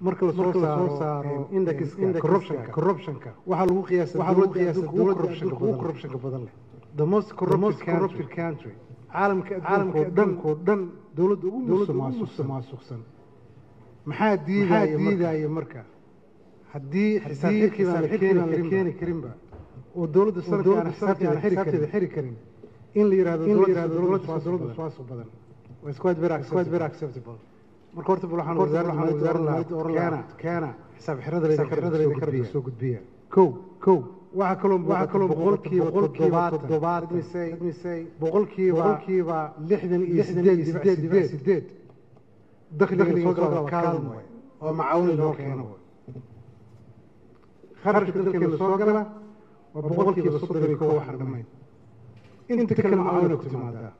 marka la soo saaro corruptionka. waxaa lagu qiyaasa waxaa lagu qiyaasa ugu corruptionka ugu corruptionka badan leh. The most corrupted country. caalamka caalamka dhanko dhan dowladda ugu musuqmaasuqsan. maxaa diidaya diidaya marka? haddii xisaab xirkii baan la keeni karinba oo dowladda sanadka aan xisaabteeda xiri karin in la yidhahdo dowladda suwaasuq badan. waa squad very acceptable marka horta waxaan lahaa. Keena. Xisaab xirada soo gudbiya kow. Kow. Waxaa kaloo waxaa kaloo boqolkiiba toddobaad boqolkiiba boqolkiiba lixdan iyo sideed sideed sideed sideed dakhliga soo gala kaalm waay oo macaawin loo keeno kharashka dalkeena soo gala waa boqolkiiba soddon iyo kow waxaan dhammayn. inta kale macaawina ku timaadaa.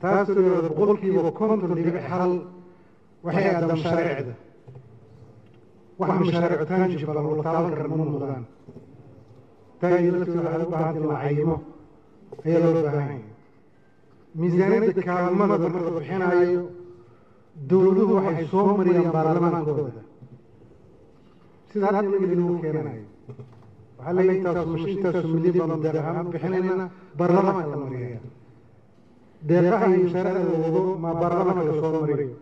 taasoo yidhahda boqolkiiba konton dhibic hal waxay aadaa mashaariicda wax mashaariic tangible oo la taaban kara ma muuqdaan taagi laftooda waxay u baahan in la cayimo ayaa loo baahan yahay miisaaniyadda kaalmada marka la bixinayo dowladuhu waxay soo mariyaan baarlamaankooda sida hadda inaga lagu keenayo waxaa leeyahay intaasu intaasu milyan baan deeq ahaan bixinayna baarlamaanka la mariyaa deeqaha iyo mashaariicda la wado ma baarlamaanka la soo mariyo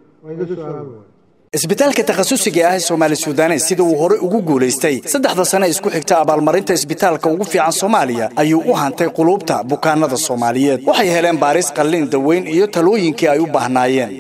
isbitaalka takhasusiga ah ee soomaali suudanes sida uu hore ugu guulaystay saddexda sane isku xigta abaalmarinta isbitaalka ugu fiican soomaaliya ayuu u hantay quluubta bukaanada soomaaliyeed. Waxay heleen baaris qallin daweyn iyo talooyinkii ay u baahnaayeen